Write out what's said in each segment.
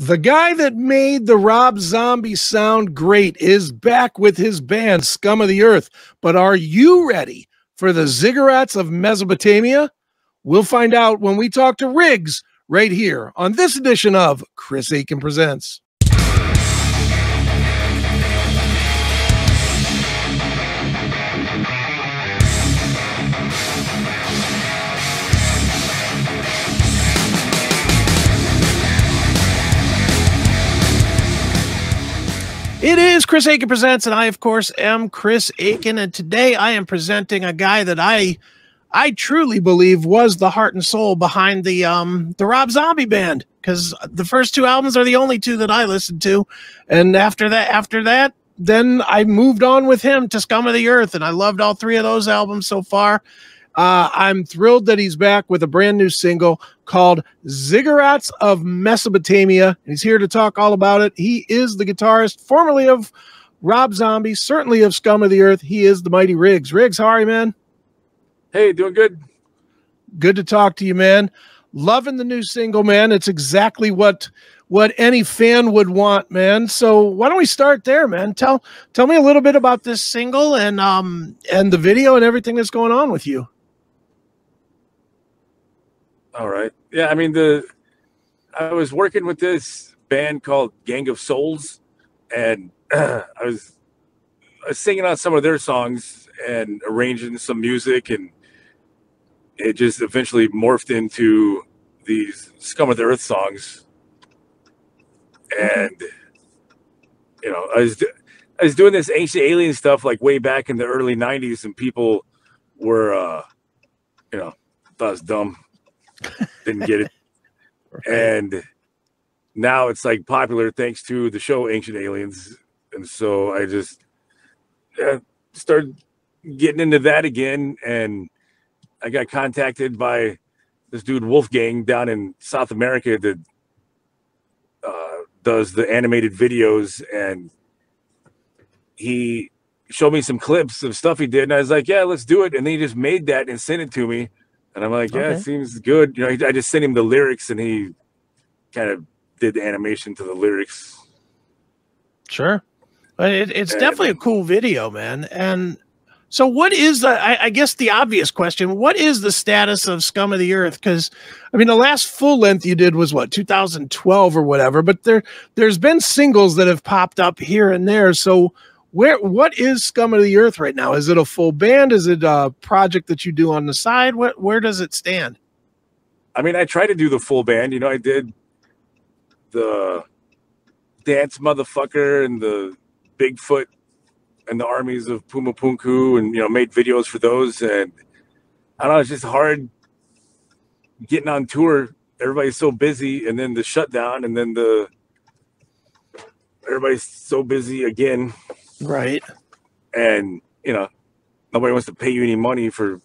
The guy that made the Rob Zombie sound great is back with his band, Scum of the Earth. But are you ready for the ziggurats of Mesopotamia? We'll find out when we talk to Riggs right here on this edition of Chris Akin Presents. It is Chris Akin Presents, and I, of course, am Chris Akin. And today I am presenting a guy that I I truly believe was the heart and soul behind the um the Rob Zombie band. Because the first two albums are the only two that I listened to. And after that, after that, then I moved on with him to Scum of the Earth, and I loved all three of those albums so far. Uh, I'm thrilled that he's back with a brand new single called Ziggurats of Mesopotamia. He's here to talk all about it. He is the guitarist, formerly of Rob Zombie, certainly of Scum of the Earth. He is the mighty Riggs. Riggs, how are you, man? Hey, doing good. Good to talk to you, man. Loving the new single, man. It's exactly what what any fan would want, man. So why don't we start there, man? Tell tell me a little bit about this single and um and the video and everything that's going on with you. All right. Yeah, I mean the I was working with this band called Gang of Souls, and I was, I was singing on some of their songs and arranging some music, and it just eventually morphed into these Scum of the Earth songs. And you know, I was I was doing this ancient alien stuff like way back in the early '90s, and people were, uh, you know, thought I was dumb didn't get it. And now it's like popular thanks to the show Ancient Aliens. And so I just uh, started getting into that again. And I got contacted by this dude Wolfgang down in South America that uh, does the animated videos. And he showed me some clips of stuff he did. And I was like, yeah, let's do it. And then he just made that and sent it to me and I'm like, yeah, okay. it seems good. You know, I just sent him the lyrics and he kind of did the animation to the lyrics. Sure. But it, it's and, definitely a cool video, man. And so, what is the? I, I, guess the obvious question: What is the status of Scum of the Earth? Because, I mean, the last full length you did was what 2012 or whatever. But there, there's been singles that have popped up here and there. So, where what is scum of the earth right now? Is it a full band? Is it a project that you do on the side? What where does it stand? I mean i try to do the full band. You know i did the dance motherfucker and the bigfoot and the armies of puma punku and you know made videos for those. And i don't know it's just hard getting on tour. Everybody's so busy and then the shutdown and then the everybody's so busy again Right. And, you know, nobody wants to pay you any money for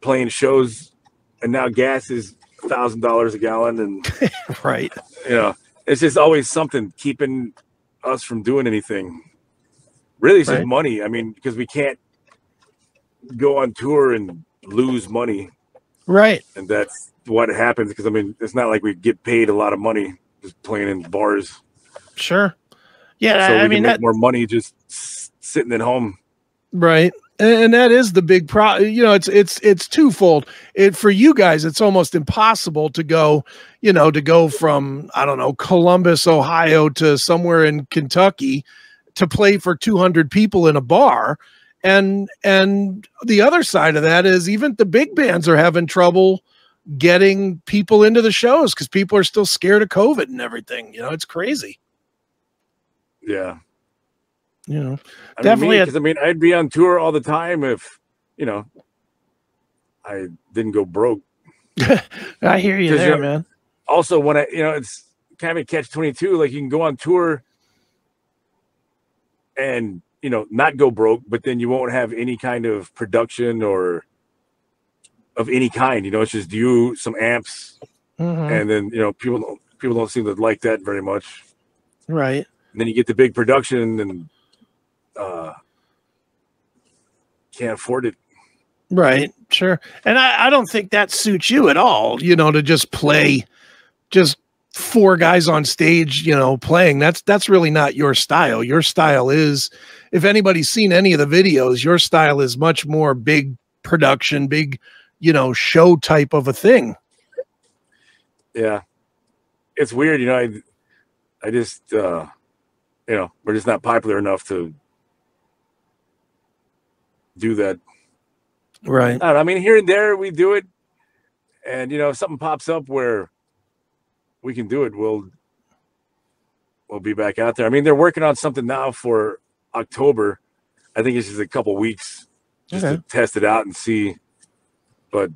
playing shows. And now gas is a thousand dollars a gallon. And, right. You know, it's just always something keeping us from doing anything. Really, it's right. just money. I mean, because we can't go on tour and lose money. Right. And that's what happens. Because, I mean, it's not like we get paid a lot of money just playing in bars. Sure. Yeah, so I, we mean, make that, more money just sitting at home. Right. And, that is the big pro you know it's it's it's twofold it for you guys it's almost impossible to go you know to go from i don't know columbus ohio to somewhere in kentucky to play for 200 people in a bar and and the other side of that is even the big bands are having trouble getting people into the shows because people are still scared of covid and everything you know it's crazy yeah. You know, I definitely. Because I mean, I'd be on tour all the time if, you know, I didn't go broke. I hear you there, man. Also, when I, you know, it's kind of a catch 22. Like you can go on tour and, you know, not go broke, but then you won't have any kind of production or of any kind. You know, it's just you, some amps, mm-hmm. and then, you know, people don't, people don't seem to like that very much. Right. And then you get the big production and uh, can't afford it. Right, sure. And I, I don't think that suits you at all, you know, to just play just four guys on stage, you know, playing. That's that's really not your style. Your style is if anybody's seen any of the videos, your style is much more big production, big, you know, show type of a thing. Yeah. It's weird, you know, I I just uh you know, we're just not popular enough to do that. Right. I, know, I mean, here and there we do it, and you know, if something pops up where we can do it, we'll we'll be back out there. I mean, they're working on something now for October. I think it's just a couple weeks just okay. to test it out and see. But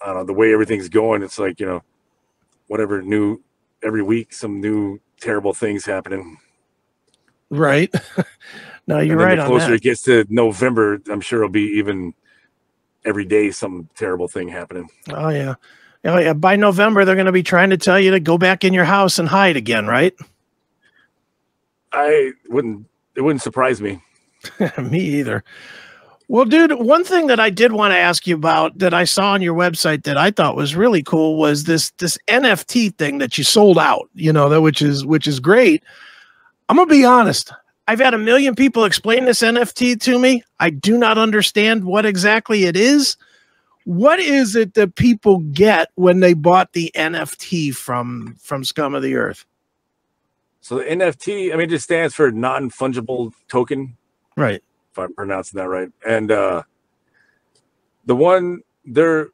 I don't know the way everything's going. It's like you know, whatever new every week, some new terrible things happening. Right. no, you're right. The closer it gets to November, I'm sure it'll be even every day some terrible thing happening. Oh yeah. Oh yeah. By November, they're going to be trying to tell you to go back in your house and hide again, right? I wouldn't. It wouldn't surprise me. me either. Well, dude, one thing that I did want to ask you about that I saw on your website that I thought was really cool was this this NFT thing that you sold out. You know that which is which is great. I'm gonna be honest. I've had a million people explain this NFT to me. I do not understand what exactly it is. What is it that people get when they bought the NFT from from Scum of the Earth? So the NFT, I mean, it just stands for non fungible token, right? If I'm pronouncing that right. And uh, the one they're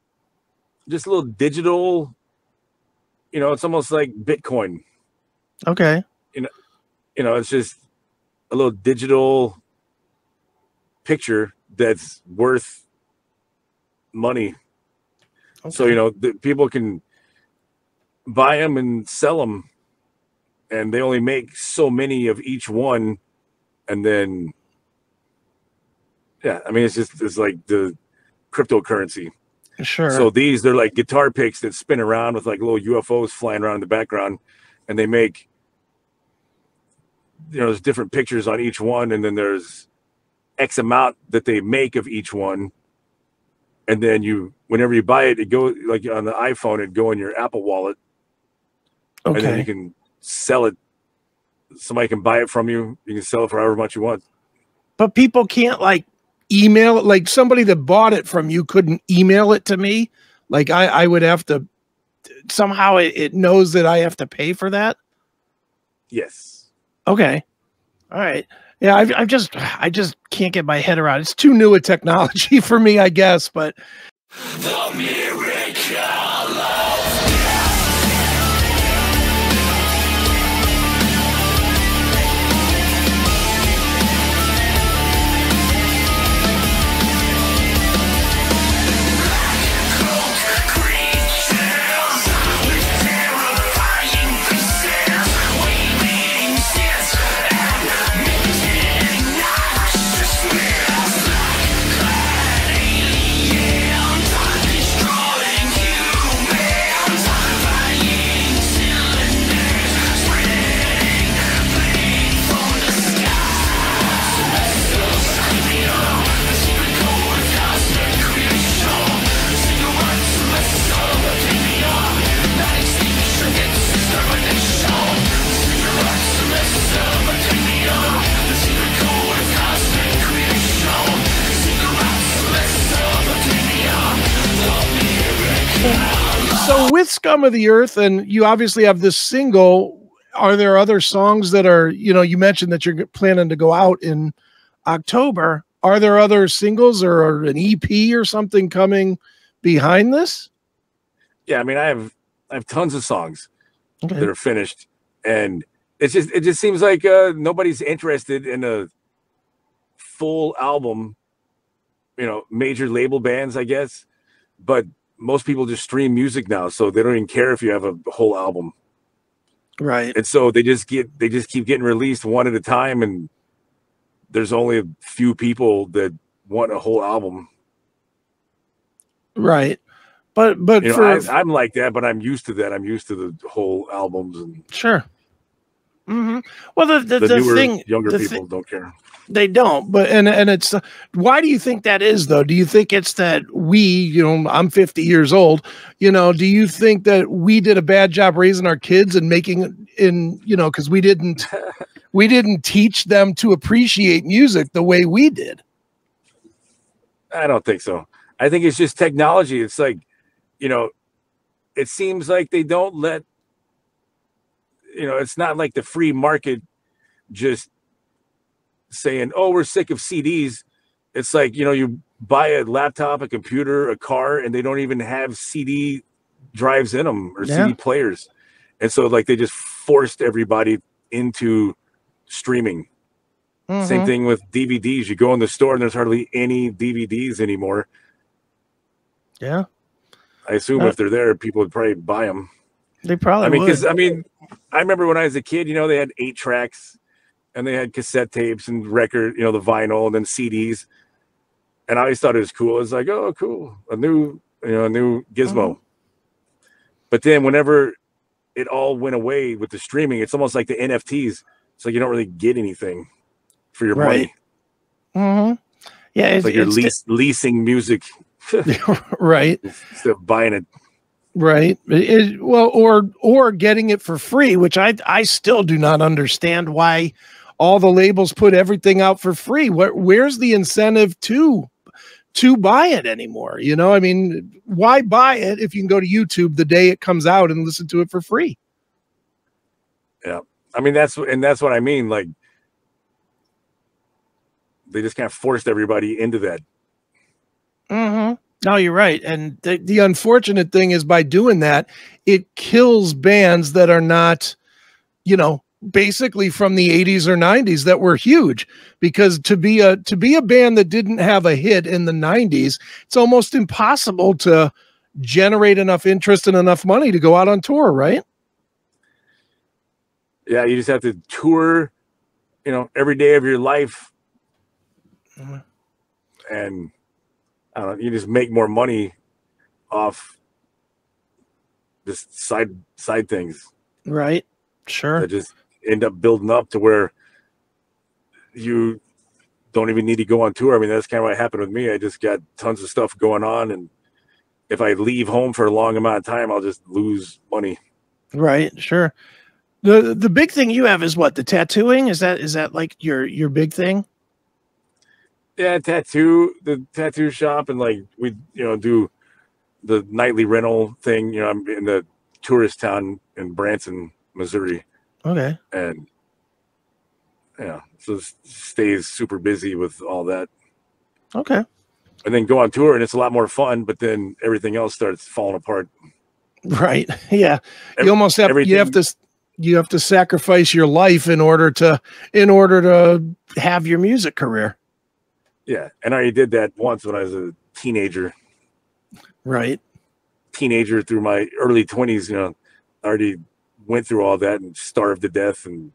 just a little digital. You know, it's almost like Bitcoin. Okay. You know, you know, it's just a little digital picture that's worth money. Okay. So you know, the, people can buy them and sell them, and they only make so many of each one, and then yeah, I mean, it's just it's like the cryptocurrency. Sure. So these they're like guitar picks that spin around with like little UFOs flying around in the background, and they make you know there's different pictures on each one and then there's x amount that they make of each one. And then you whenever you buy it it goes like on the iphone it go in your apple wallet. Okay. and then you can sell it. Somebody can buy it from you. You can sell it for however much you want. But people can't like email it like somebody that bought it from you couldn't email it to me? Like i i would have to somehow it, it knows that i have to pay for that? Yes Okay. All right. Yeah, I've, I've just I just can't get my head around. It's too new a technology for me, I guess. But the so scum of the earth and you obviously have this single. Are there other songs that are you know you mentioned that you're planning to go out in october. Are there other singles or an ep or something coming behind this? Yeah i mean i have i have tons of songs okay. that are finished and it's just it just seems like uh nobody's interested in a full album you know major label bands i guess. But most people just stream music now, so they don't even care if you have a whole album. Right. And so they just get they just keep getting released one at a time and there's only a few people that want a whole album. Right. But but you for know, I, am like that, but I'm used to that. I'm used to the whole albums and sure. Mm-hmm. Well, the the, The, the newer, thing, younger people thi- don't care. they don't. But and and it's uh, why do you think that is though? Do you think it's that we, you know, I'm 50 years old. You know, do you think that we did a bad job raising our kids and making in you know because we didn't we didn't teach them to appreciate music the way we did. I don't think so. I think it's just technology. It's like, you know, it seems like they don't let, you know, it's not like the free market just saying, oh, we're sick of CDs. It's like, you know, you buy a laptop, a computer, a car, and they don't even have CD drives in them or Yeah. CD players. And so, like, they just forced everybody into streaming. Same Mhm. thing with DVDs. You go in the store and there's hardly any DVDs anymore. Yeah, I assume Uh, if they're there, people would probably buy them. They probably I mean, because I mean, I remember when I was a kid, you know, they had eight tracks and they had cassette tapes and record, you know, the vinyl and then CDs. And I always thought it was cool. It's like, oh, cool, a new, you know, a new gizmo. But then whenever it all went away with the streaming, it's almost like the NFTs. It's like you don't really get anything for your Right. money. hmm Yeah, It's it's, like you're leas- leasing music right. instead of buying it. Right. It- well, or or getting it for free, which I I still do not understand why all the labels put everything out for free. Where where's the incentive to to buy it anymore? You know, I mean, why buy it if you can go to YouTube the day it comes out and listen to it for free? Yeah i mean, that's and that's what I mean. Like they just kind of forced everybody into that. Mm-hmm. No, you're right. And the, the unfortunate thing is by doing that, it kills bands that are not, you know, basically from the 80s or 90s that were huge because to be a to be a band that didn't have a hit in the 90s it's almost impossible to generate enough interest and enough money to go out on tour right Yeah, you just have to tour, you know, every day of your life, Mhm. and I don't you just make more money off just side side things right sure that just end up building up to where you don't even need to go on tour. I mean, that's kind of what happened with me. I just got tons of stuff going on, and if I leave home for a long amount of time, I'll just lose money. right sure the the big thing you have is what the tattooing is that is that like your your big thing Yeah, tattoo the tattoo shop, and like we, you know, do the nightly rental thing. You know, I'm in the tourist town in Branson, Missouri, okay and yeah, so stays super busy with all that. okay And then go on tour, and it's a lot more fun. But then everything else starts falling apart. Right. Yeah. Ev- you almost have you have to you have to sacrifice your life in order to in order to have your music career. Yeah, and I already did that once when I was a teenager. Right. Teenager through my early twenties, you know, I already went through all that and starved to death and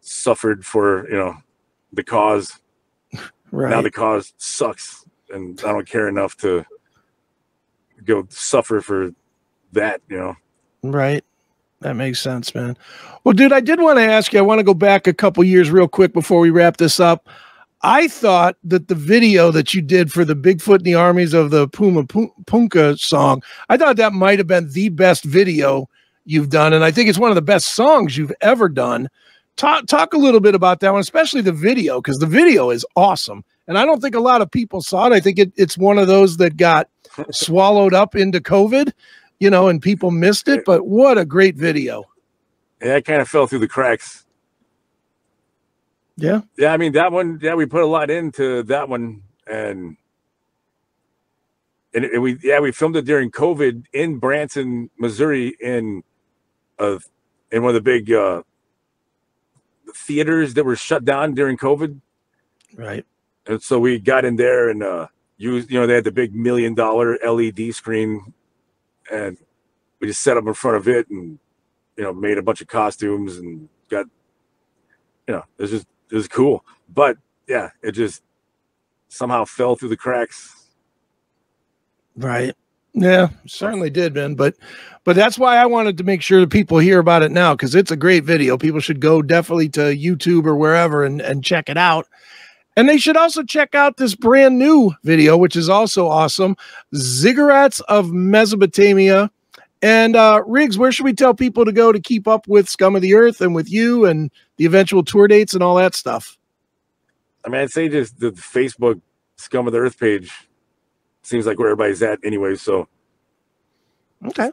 suffered for you know the cause. Right. Now the cause sucks, and I don't care enough to go suffer for that. You know, right. That makes sense, man. Well, dude, I did want to ask you, I want to go back a couple years real quick before we wrap this up. I thought that the video that you did for the Bigfoot and the Armies of the Puma Pu- Punka song, I thought that might have been the best video you've done. And I think it's one of the best songs you've ever done. Talk, talk a little bit about that one, especially the video, because the video is awesome. And I don't think a lot of people saw it. I think it, it's one of those that got swallowed up into COVID, you know, and people missed it. But what a great video. and that kind of fell through the cracks. Yeah. Yeah, I mean that one. Yeah, we put a lot into that one, and and, and we yeah we filmed it during COVID in Branson, Missouri, in uh in one of the big uh theaters that were shut down during COVID. Right. And so we got in there and uh used you know they had the big million dollar LED screen, and we just set up in front of it and you know made a bunch of costumes and got you know it was just it was cool. But yeah, it just somehow fell through the cracks. Right. Yeah, certainly did, man. But but that's why I wanted to make sure that people hear about it now because it's a great video. People should go definitely to YouTube or wherever and, and check it out. And they should also check out this brand new video, which is also awesome. Ziggurats of Mesopotamia. And uh, Riggs, where should we tell people to go to keep up with Scum of the Earth and with you and the eventual tour dates and all that stuff? I mean, I'd say just the Facebook Scum of the Earth page seems like where everybody's at anyway. So, okay,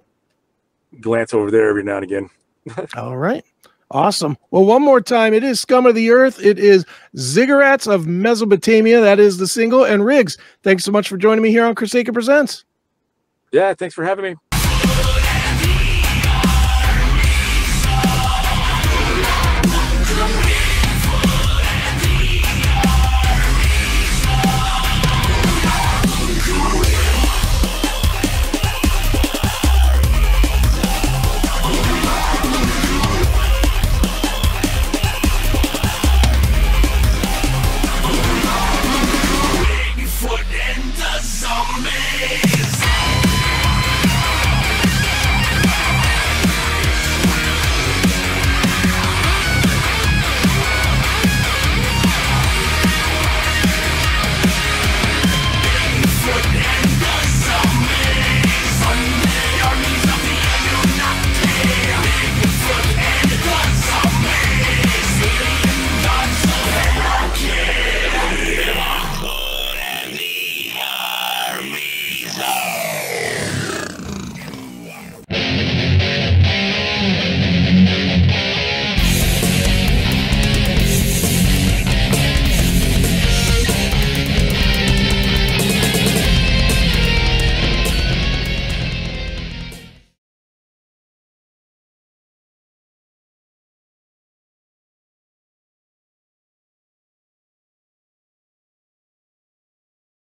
glance over there every now and again. All right. Awesome. Well, one more time, it is Scum of the Earth. It is Ziggurats of Mesopotamia. That is the single. And Riggs, thanks so much for joining me here on Chris Akin Presents. Yeah, thanks for having me.